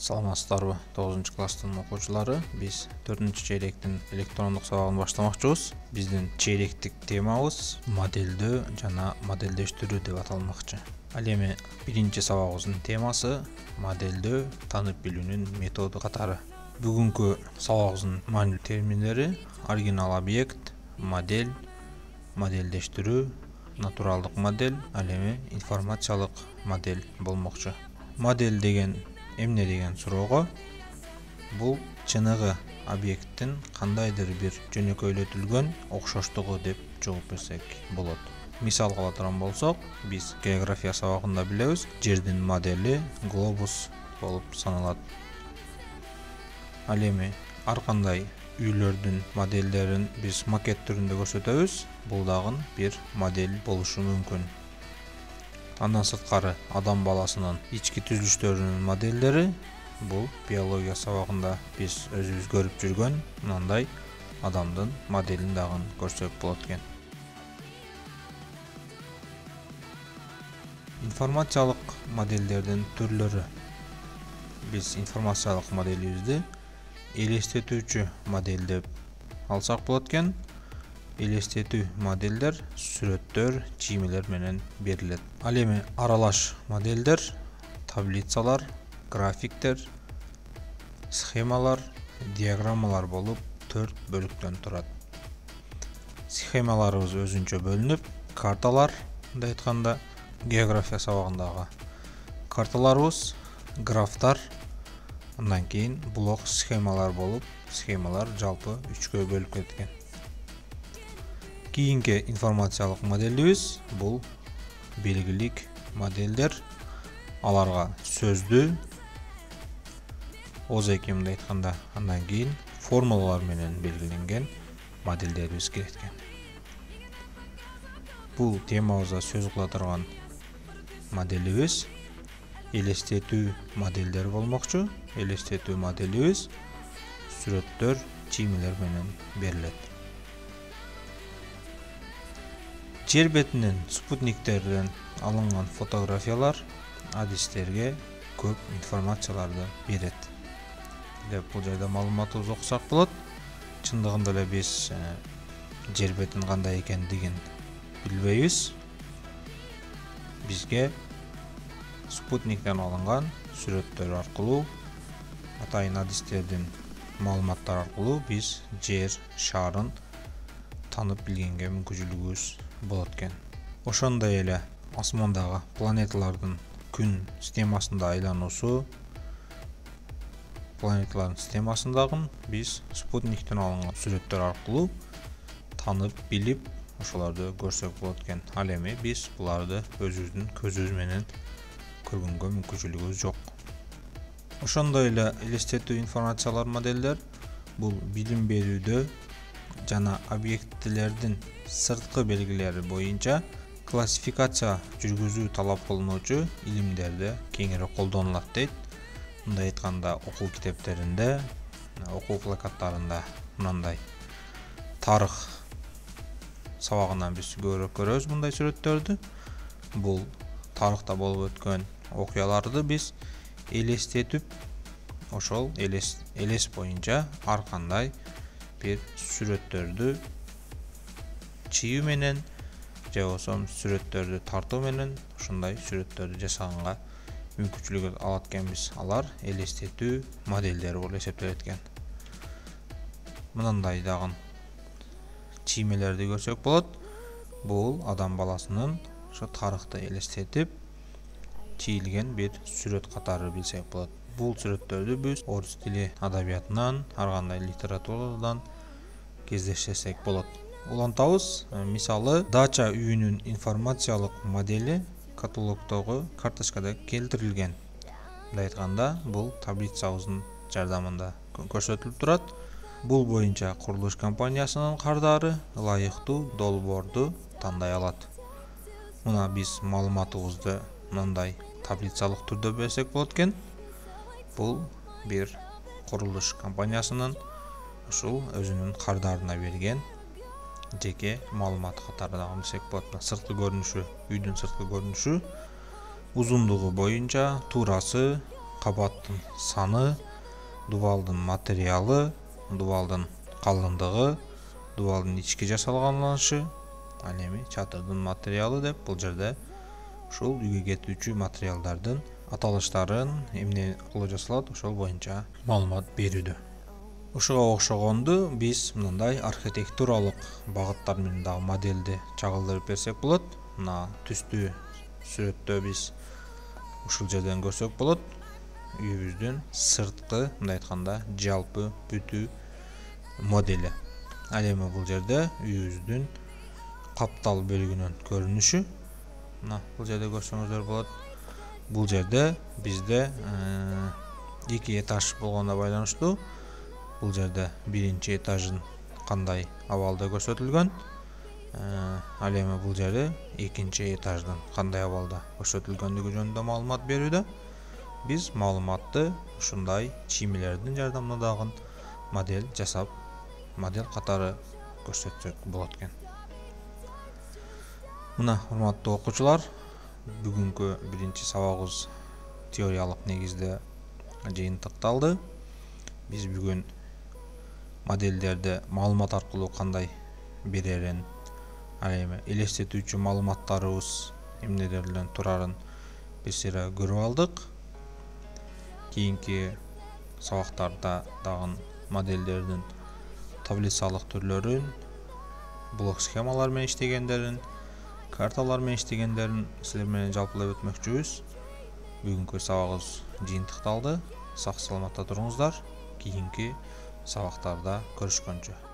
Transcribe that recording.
саламатсыздарбы тогузунчу класстын окуучулары. Биз төртүнчү чейректин электрондук сабагын баштамакчыбыз. Биздин чейректик темабыз модельдөө жана модельдештирүү деп аталмакчы. Ал эми биринчи сабагыбыздын темасы модельдөө таанып билүүнүн методу катары. Бүгүнкү сабагыбыздын маанилүү терминдери оригинал объект модель модельдештирүү натуралдык модель ал эми информациялык модель болмокчу. Модель деген эмне деген суроого бул чыныгы объекттин кандайдыр бир жөнөкөйлөтүлгөн окшоштугу деп жооп берсек болот. Мисал кыла турган болсок биз география сабагында билебиз жердин модели глобус болуп саналат. Ал эми ар кандай үйлөрдүн модельдерин биз макет түрүндө көрсөтөбүз бул дагы бир модель болушу мүмкүн. Андан сырткары адам баласынын ички түзүлүштөрүнүн модельдери бул биология сабагында биз өзүбүз көрүп жүргөн мындай адамдын моделин дагы көрсөк болот экен. Информациялык модельдердин түрлөрү. Биз информациялык моделибизди элестетүүчү модель деп алсак болот экен. Элестетүү модельдер сүрөттөр чиймелер менен берилет. Ал эми аралаш модельдер таблицалар графиктер схемалар диаграммалар болуп төрт бөлүктөн турат. Схемаларыбыз өзүнчө бөлүнүп карталар мындай айтканда география сабагындагы карталарыбыз графтар андан кийин блок схемалар болуп схемалар жалпы үчкө бөлүп кеткен. Кийинки информациялык моделибиз бул белгилик модельдер. Аларга сөздү озеки мындай айтканда андан кийин формулалар менен белгиленген модельдерибиз кирет экен бул темабызда сөз кыла турган моделибиз элестетүү модельдер болмокчу элестетүү моделибиз сүрөттөр чиймелер менен жер бетинен спутниктерден алынган фотографиялар адистерге көп информацияларды берет деп бул жайда маалыматыбызды окусак болот чындыгында эле биз э, жер бетин кандай экендигин билбейбиз бизге спутниктен алынган сүрөттөр аркылуу атайын адистердин маалыматтары аркылуу биз жер шарын таанып билгенге мүмкүнчүлүгүбүз болот экен ошондой эле асмандагы планеталардын күн системасында айлануусу планеталардын системасын дагы биз спутниктен алынган сүрөттөр аркылуу таанып билип ошолорду көрсөк болот экен. Ал эми биз буларды өзүбүздүн көзүбүз менен көргөнгө мүмкүнчүлүгүбүз жок. Ошондой эле элестетүү информациялар модельдер бул билим берүүдө жана объектилердин сырткы белгилери боюнча классификация жүргүзүү талап кылынуучу илимдерде кеңирээк колдонулат дейт. Мындай айтканда окуу китептеринде окуу плакаттарында мынандай тарых сабагынан биз көбүрөөк көрөбүз мындай сүрөттөрдү. Бул тарыхта болуп өткөн окуяларды биз элестетип ошол элес боюнча ар кандай бир сүрөттөрдү чийүү менен же болбосо сүрөттөрдү тартуу менен ушундай сүрөттөрдү жасаганга мүмкүнчүлүк алат экенбиз алар элестетүү модельдери болуп эсептелет экен мындай дагы чиймелерди көрсөк болот бул адам баласынын ошо тарыхты элестетип чийилген бир сүрөт катары билсек болот бул сүрөттөрдү биз орус тили адабиятынан ар кандай литературадан кездештирсек болот улантабыз э, мисалы дача үйүнүн информациялык модели каталогдогу карточкада келтирилген мындай айтканда бул таблицабыздын жардамында көрсөтүлүп турат бул боюнча курулуш компаниясынын кардары ылайыктуу долбоорду тандай алат мына биз маалыматыбызды мындай таблицалык түрдө берсек болот экен бул бир курулуш компаниясынын ушул өзүнүн кардарына берген жеке маалыматы катары дагы билсек болот. Мына сырткы көрүнүшү үйдүн сырткы көрүнүшү узундугу боюнча туурасы кабаттын саны дубалдын материалы дубалдын калыңдыгы дубалдын ички жасалганланышы ал эми материалы деп бул жерде ушул үйгө кетүүчү материалдардын аталыштарын эмне кылуу жасалат ошол боюнча маалымат берүүдө. Ушуга окшогонду биз мындай архитектуралык багыттар менен дагы модельди чагылдырып берсек болот. Мына түстүү сүрөттө биз ушул жерден көрсөк болот. Үйүбүздүн сырткы мындай айтканда жалпы бүтүү модели. Ал эми бул жерде үйүбүздүн каптал бөлүгүнүн көрүнүшү мына бул жерде көрсөңүздөр болот бул жерде бизде эки этаж болгонуна байланыштуу бул жерде биринчи этажын кандай абалда көрсөтүлгөн ал эми бул жери экинчи этаждын кандай абалда көрсөтүлгөндүгү жөнүндө маалымат берүүдө биз маалыматты ушундай чиймелердин жардамында дагы модель жасап модель катары көрсөтсөк болот экен мына урматтуу окуучулар бүгүнкү биринчи сабагыбыз теориялык негизде жыйынтыкталды биз бүгүн модельдерди маалымат аркылуу кандай берерин ал эми элестетүүчү маалыматтарыбыз эмнелерден турарын бир сыйра көрүп алдык кийинки сабактарда дагы модельдердин таблицалык түрлөрүн блок схемалар менен иштегендерин карталар менен иштегендерин силер менен жалпылап өтмөкчүбүз. Бүгүнкү сабагыбыз жыйынтыкталды. Сак саламатта туруңуздар. Кийинки сабактарда көрүшкөнчө